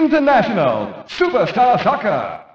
International Superstar Soccer.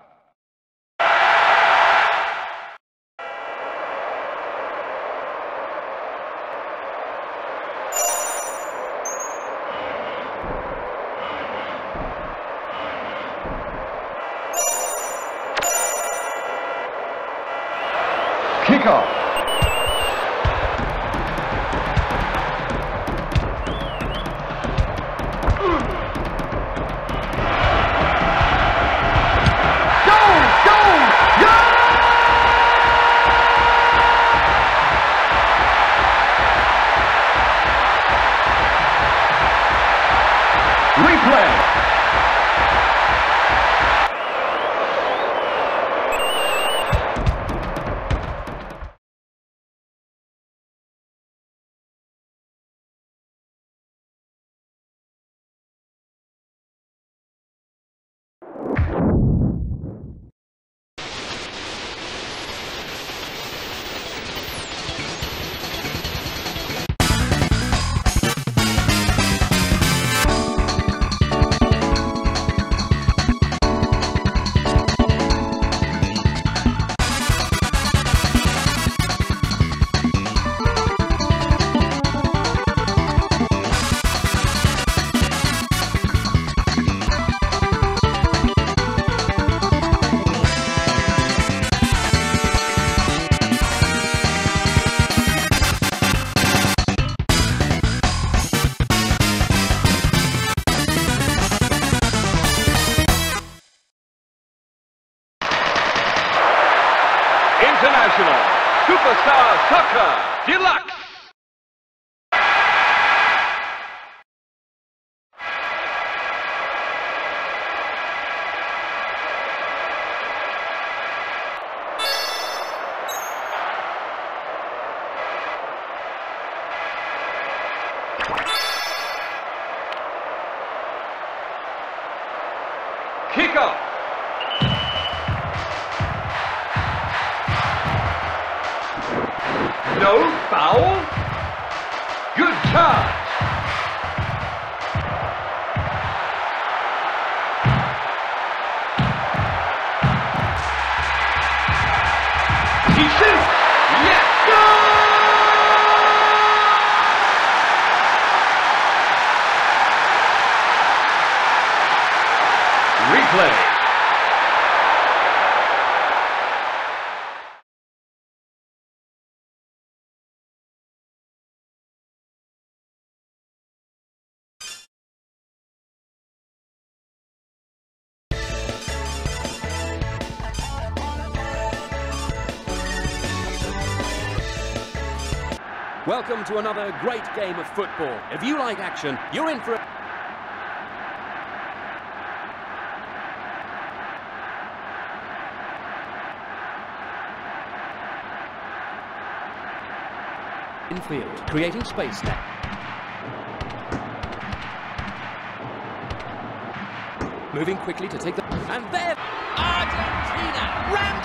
Replay. Welcome to another great game of football. If you like action, you're in for a... Infield, creating space now. Moving quickly to take the... And there... Argentina!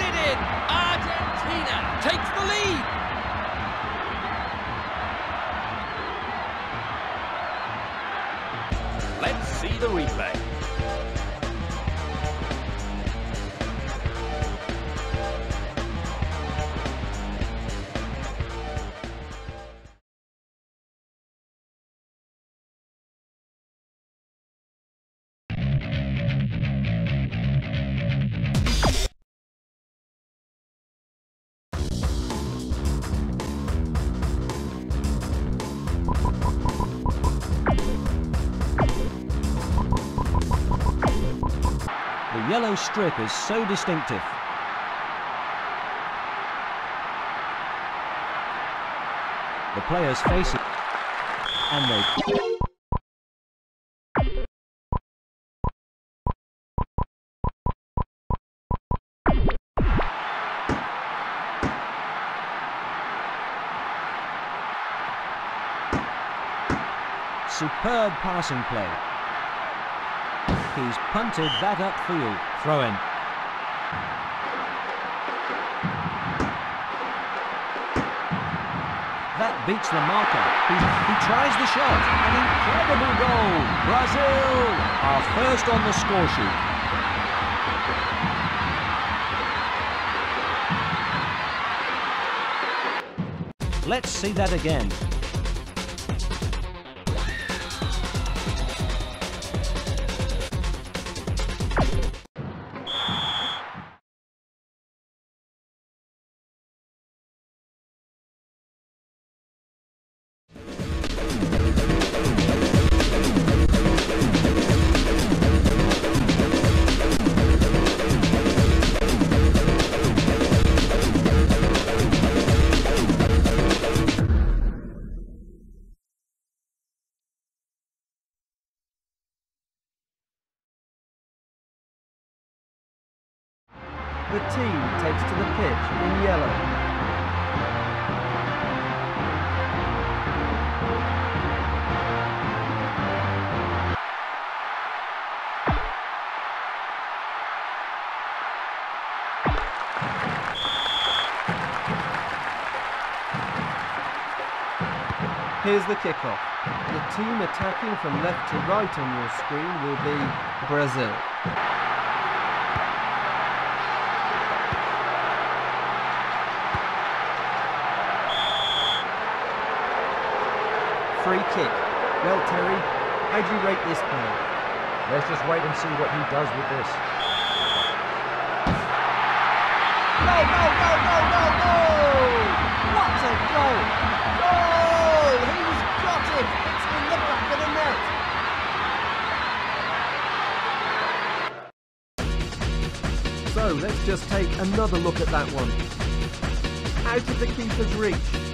It in! Argentina takes the lead! Let's see the replay. Strip is so distinctive. The players face it, and they superb passing play. He's punted that upfield. Throw in. That beats the marker. He, he tries the shot. An incredible goal. Brazil are first on the score sheet. Let's see that again. To the pitch in yellow. Here's the kickoff. The team attacking from left to right on your screen will be Brazil. Free kick. Well, Terry, how do you rate this play? Let's just wait and see what he does with this. No, no, no, no, no, no! What a goal! Goal! He's got it! It's in the back of the net! So let's just take another look at that one. Out of the keeper's reach.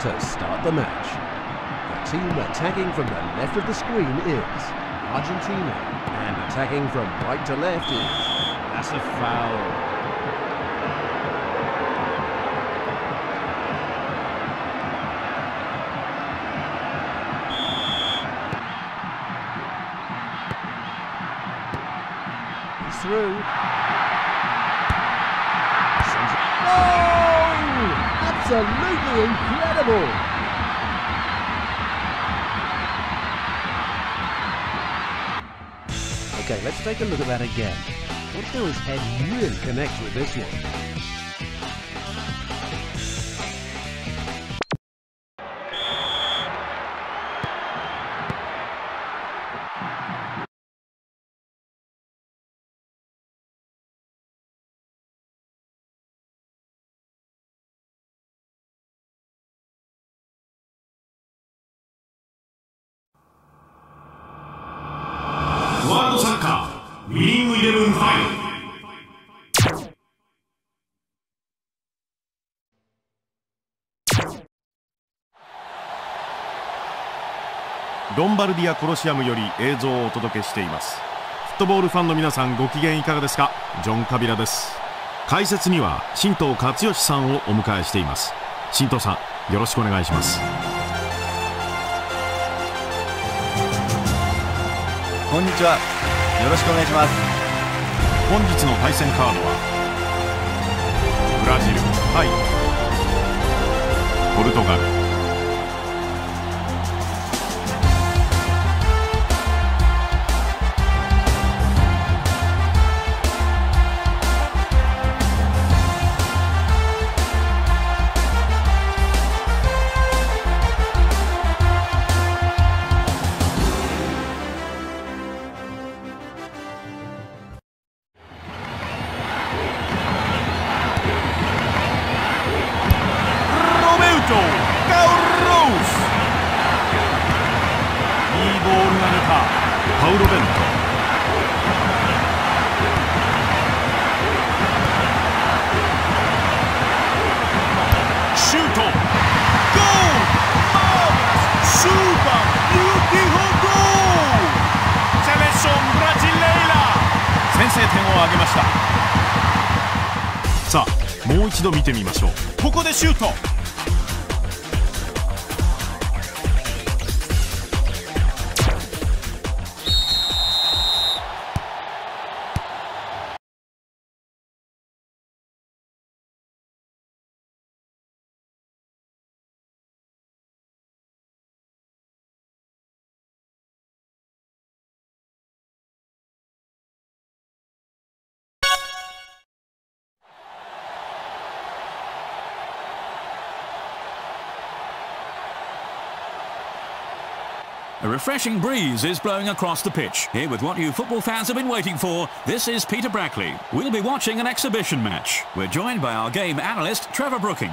To start the match. The team attacking from the left of the screen is Argentina, and attacking from right to left is. That's a foul. Through. Oh! Absolutely incredible! Okay, let's take a look at that again. What do his head really connect with this one? ロンバルディア・コロシアムより映像をお届けしています。フットボールファンの皆さんご機嫌いかがですか？ジョン・カビラです。解説には新藤勝義さんをお迎えしています。新藤さんよろしくお願いします。こんにちは。よろしくお願いします。本日の対戦カードはブラジル対ポルトガル一度見てみましょう。ここでシュート。A refreshing breeze is blowing across the pitch. Here with what you football fans have been waiting for, this is Peter Brackley. We'll be watching an exhibition match. We're joined by our game analyst, Trevor Brooking.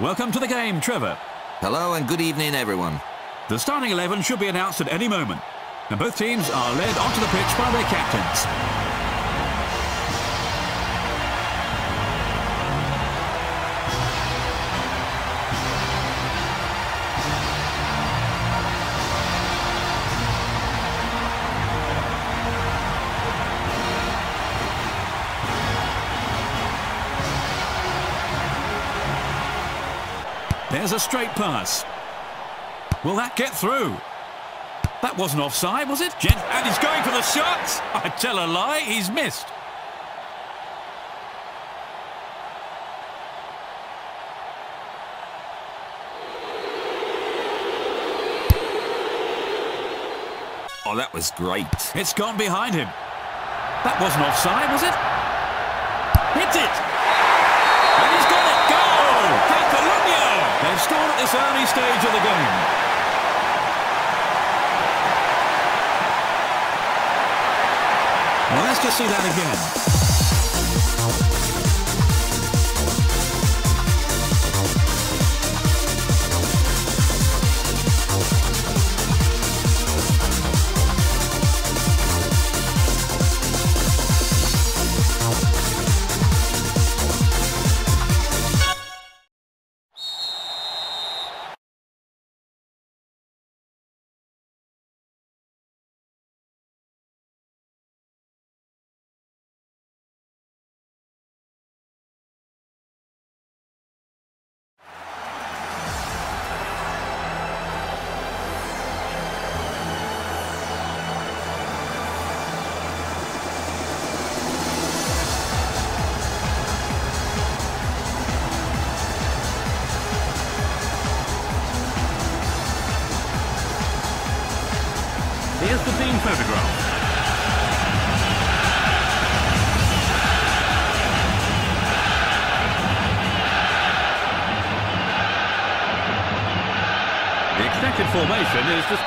Welcome to the game, Trevor. Hello and good evening, everyone. The starting 11 should be announced at any moment. And both teams are led onto the pitch by their captains. There's a straight pass. Will that get through? That wasn't offside, was it? Gent and he's going for the shot. I tell a lie, he's missed. Oh, that was great. It's gone behind him. That wasn't offside, was it? Hit it! At this early stage of the game. Well, let's just see that again.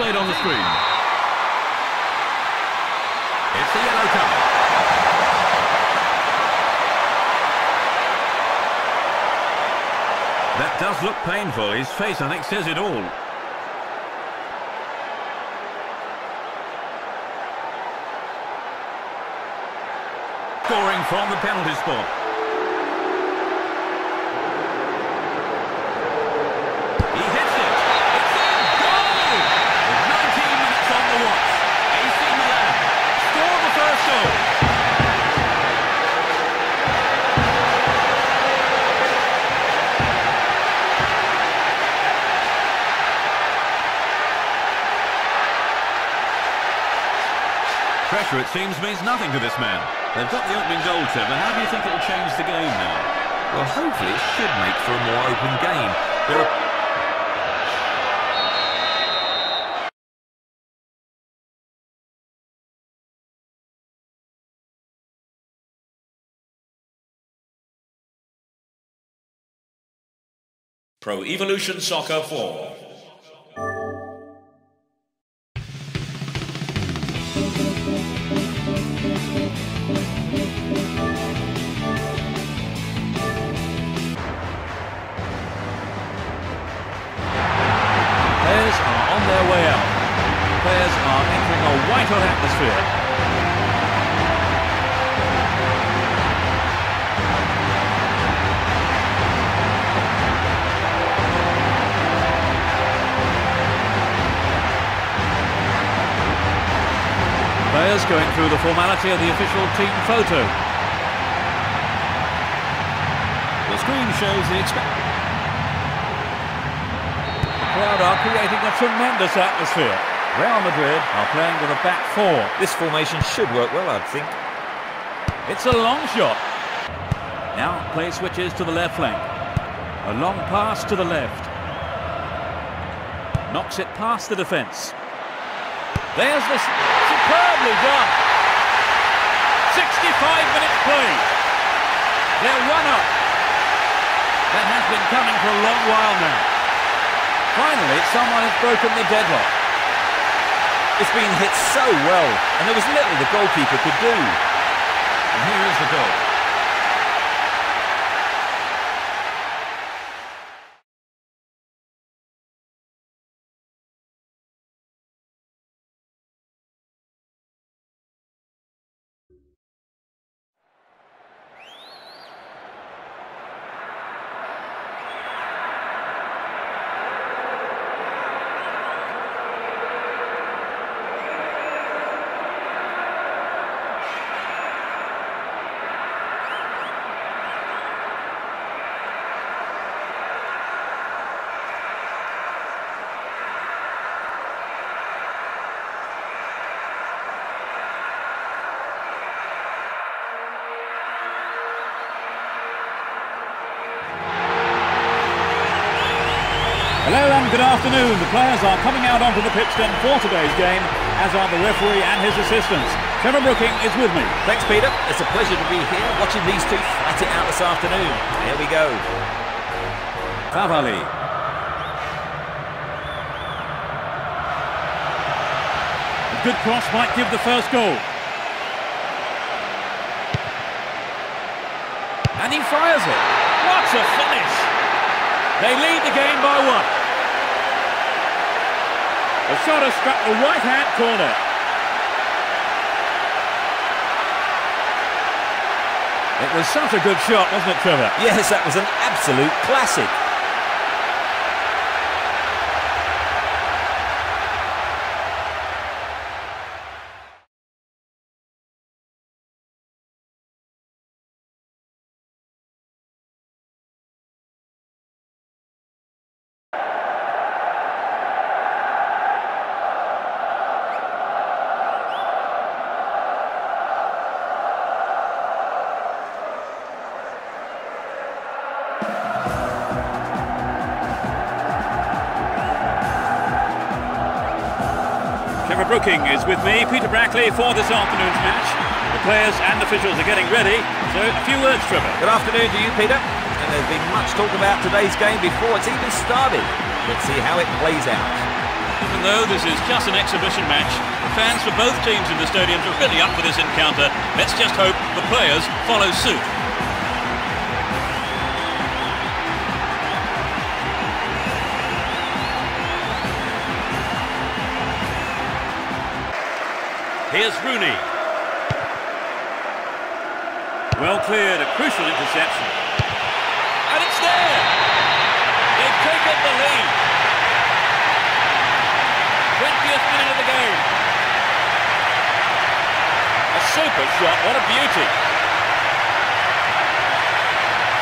Displayed on the screen. It's yellow card. That does look painful. His face, I think, says it all. Scoring from the penalty spot. Pressure, it seems, means nothing to this man. They've got the opening goal, Trevor. How do you think it'll change the game now? Well, hopefully it should make for a more open game. There are Pro Evolution Soccer 4. A atmosphere. Players going through the formality of the official team photo. The screen shows the. The crowd are creating a tremendous atmosphere. Real Madrid are playing with a back four. This formation should work well, I'd think. It's a long shot. Now play switches to the left flank. A long pass to the left. Knocks it past the defence. There's this superbly done. 65 minutes played. They're one up. That has been coming for a long while now. Finally, someone has broken the deadlock. It's been hit so well, and there was little the goalkeeper could do. And here is the goal. Hello and good afternoon. The players are coming out onto the pitch then for today's game, as are the referee and his assistants. Trevor Brooking is with me. Thanks, Peter. It's a pleasure to be here watching these two fight it out this afternoon. Here we go. Favalli. A good cross might give the first goal. And he fires it. What a finish! They lead the game by one. Shot has struck the right-hand corner. It was such a good shot, wasn't it, Trevor? Yes, that was an absolute classic. Brooking is with me, Peter Brackley, for this afternoon's match. The players and officials are getting ready, so a few words, Trevor. Good afternoon to you, Peter. And there's been much talk about today's game before it's even started. Let's see how it plays out. Even though this is just an exhibition match, the fans for both teams in the stadiums are really up for this encounter. Let's just hope the players follow suit. Here's Rooney. Well cleared, a crucial interception. And it's there! They've taken the lead. 20th minute of the game. A super shot, what a beauty.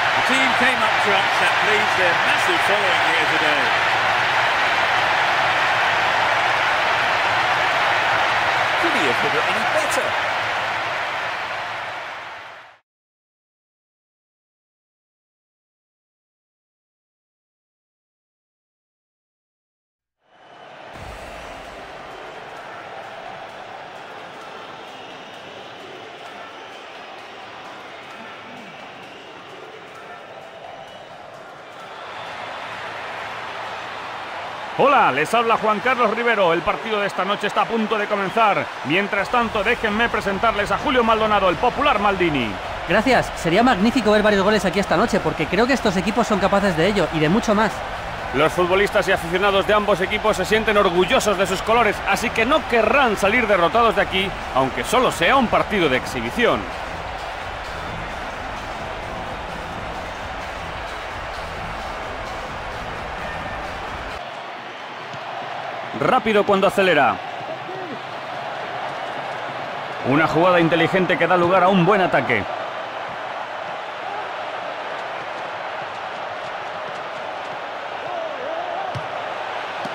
The team came up trumps, that pleased their massive following here today. Hit it any better? Hola, les habla Juan Carlos Rivero. El partido de esta noche está a punto de comenzar. Mientras tanto, déjenme presentarles a Julio Maldonado, el popular Maldini. Gracias. Sería magnífico ver varios goles aquí esta noche porque creo que estos equipos son capaces de ello y de mucho más. Los futbolistas y aficionados de ambos equipos se sienten orgullosos de sus colores, así que no querrán salir derrotados de aquí, aunque solo sea un partido de exhibición. Rápido cuando acelera. Una jugada inteligente que da lugar a un buen ataque.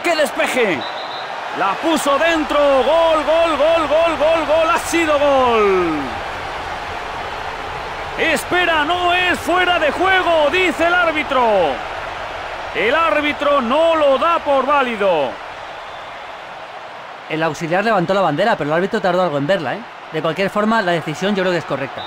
¡Qué despeje! La puso dentro. Gol, gol, gol, gol, gol, gol. Ha sido gol. Espera, no es fuera de juego, dice el árbitro. El árbitro no lo da por válido. El auxiliar levantó la bandera, pero el árbitro tardó algo en verla, ¿eh? De cualquier forma, la decisión yo creo que es correcta.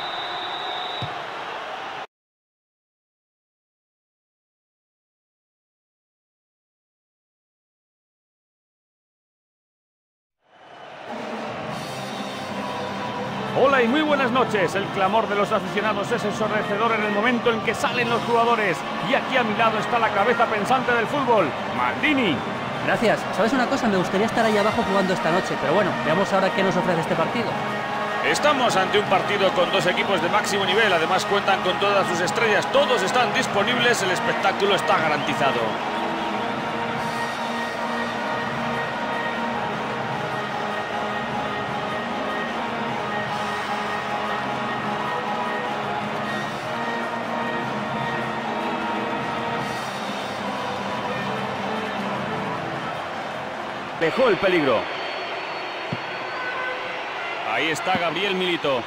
Hola y muy buenas noches. El clamor de los aficionados es ensordecedor en el momento en que salen los jugadores. Y aquí a mi lado está la cabeza pensante del fútbol, Maldini. Gracias. ¿Sabes una cosa? Me gustaría estar ahí abajo jugando esta noche, pero bueno, veamos ahora qué nos ofrece este partido. Estamos ante un partido con dos equipos de máximo nivel, además cuentan con todas sus estrellas, todos están disponibles, el espectáculo está garantizado. Dejó el peligro. Ahí está Gabriel Milito.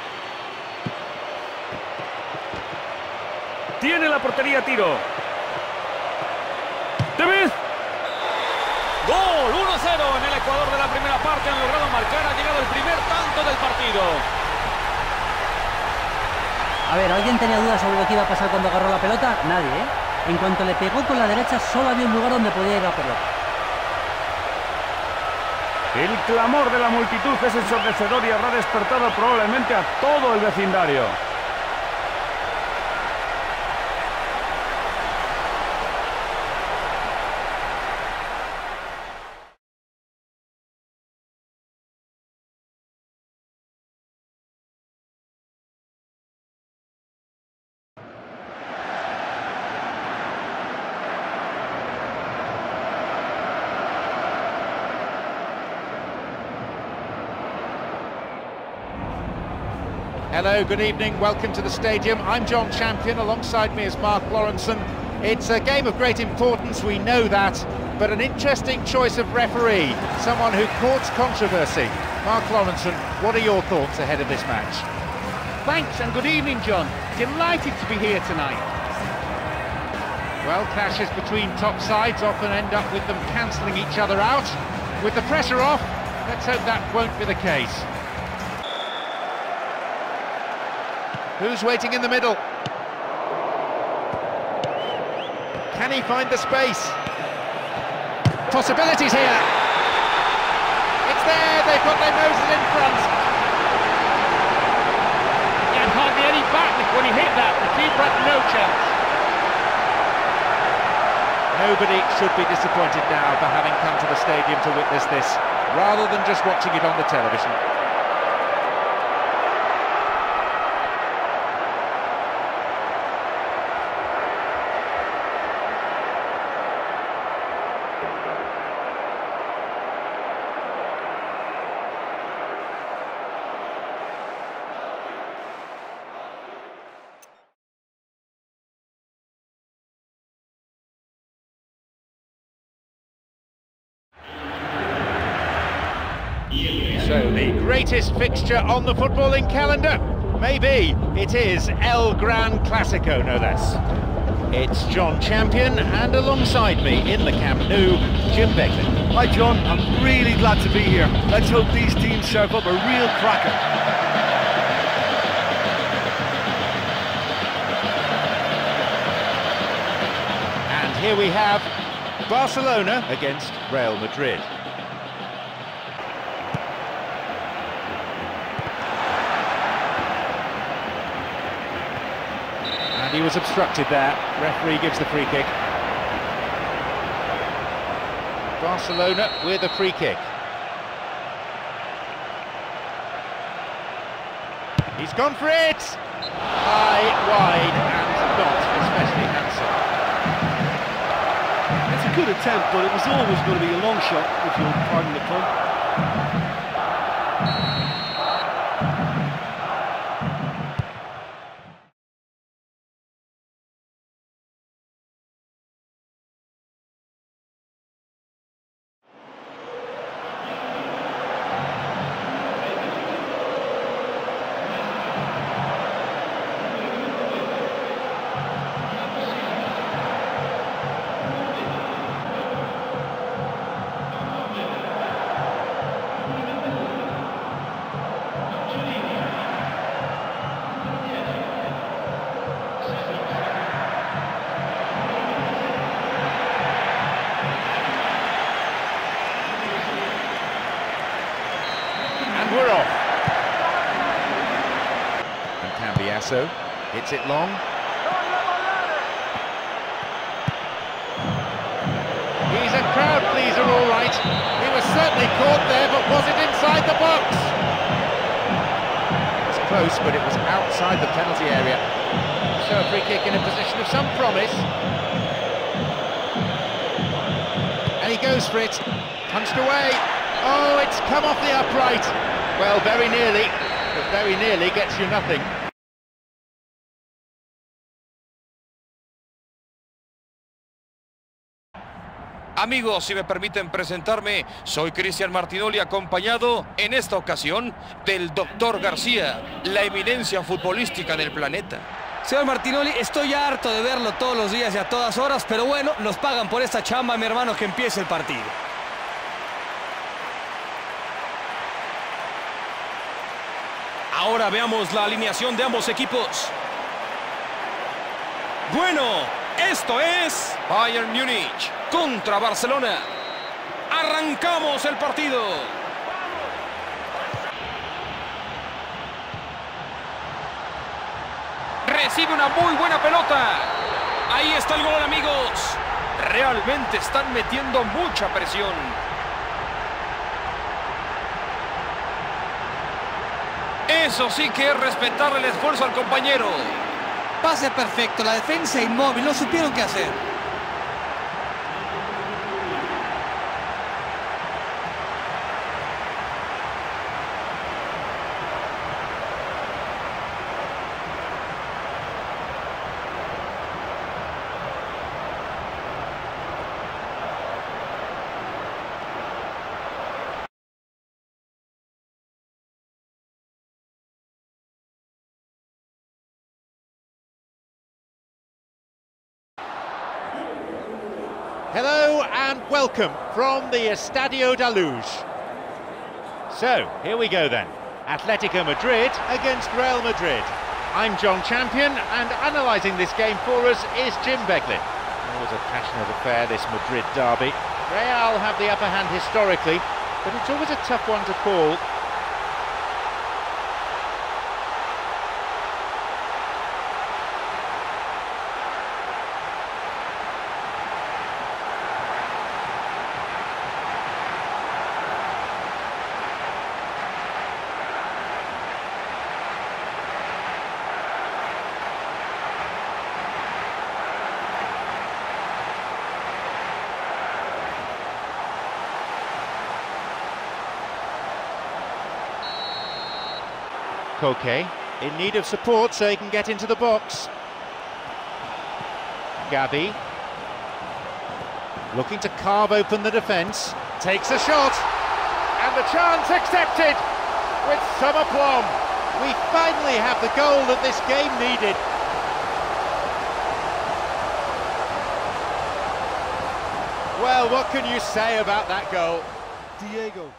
Tiene la portería tiro. Tevez. Gol 1-0 en el Ecuador de la primera parte. Han logrado marcar. Ha llegado el primer tanto del partido. A ver, ¿alguien tenía dudas sobre lo que iba a pasar cuando agarró la pelota? Nadie, ¿eh? En cuanto le pegó con la derecha, solo había un lugar donde podía ir la pelota. El clamor de la multitud es ensordecedor y habrá despertado probablemente a todo el vecindario. Hello, good evening, welcome to the stadium. I'm John Champion, alongside me is Mark Lawrenson. It's a game of great importance, we know that, but an interesting choice of referee, someone who courts controversy. Mark Lawrenson, what are your thoughts ahead of this match? Thanks and good evening, John. Delighted to be here tonight. Well, clashes between top sides often end up with them cancelling each other out. With the pressure off, let's hope that won't be the case. Who's waiting in the middle? Can he find the space? Possibilities here. It's there, they've got their noses in front. And hardly any back when he hit that. The keeper had no chance. Nobody should be disappointed now for having come to the stadium to witness this, rather than just watching it on the television. So greatest fixture on the footballing calendar? Maybe it is El Gran Clasico, no less. It's John Champion, and alongside me in the Camp Nou, Jim Beglin. Hi John, I'm really glad to be here. Let's hope these teams serve up a real cracker. And here we have Barcelona against Real Madrid. He was obstructed there. Referee gives the free kick. Barcelona with a free kick. He's gone for it! High, wide, and not especially handsome. It's a good attempt, but it was always going to be a long shot, if you'll pardon the pun. Hits it long. He's a crowd pleaser, all right. He was certainly caught there, but was it inside the box? It was close, but it was outside the penalty area. So a free kick in a position of some promise. And he goes for it. Punched away. Oh, it's come off the upright. Well, very nearly, but very nearly gets you nothing. Amigos, si me permiten presentarme, soy Cristian Martinoli acompañado en esta ocasión del doctor García, la eminencia futbolística del planeta. Señor Martinoli, estoy harto de verlo todos los días y a todas horas, pero bueno, nos pagan por esta chamba, mi hermano, que empiece el partido. Ahora veamos la alineación de ambos equipos. Bueno, esto es Bayern Múnich contra Barcelona. Arrancamos el partido. Recibe una muy buena pelota. Ahí está el gol, amigos. Realmente están metiendo mucha presión. Eso sí que es respetar el esfuerzo al compañero. Pase perfecto, la defensa inmóvil, no supieron qué hacer. Welcome from the Estadio da Luz. So, here we go then. Atletico Madrid against Real Madrid. I'm John Champion and analysing this game for us is Jim Beglin. Always a passionate affair, this Madrid derby. Real have the upper hand historically, but it's always a tough one to call. Koke in need of support so he can get into the box. Gabi looking to carve open the defence, takes a shot, and the chance accepted with some aplomb. We finally have the goal that this game needed. Well, what can you say about that goal? Diego